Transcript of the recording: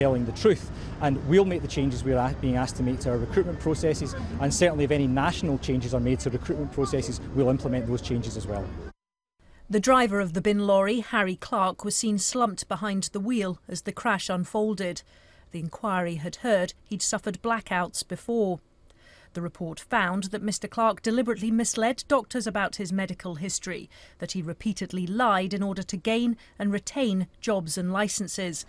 telling the truth and we'll make the changes we're being asked to make to our recruitment processes and certainly if any national changes are made to recruitment processes we'll implement those changes as well. The driver of the bin lorry, Harry Clarke, was seen slumped behind the wheel as the crash unfolded. The inquiry had heard he'd suffered blackouts before. The report found that Mr Clarke deliberately misled doctors about his medical history, that he repeatedly lied in order to gain and retain jobs and licences.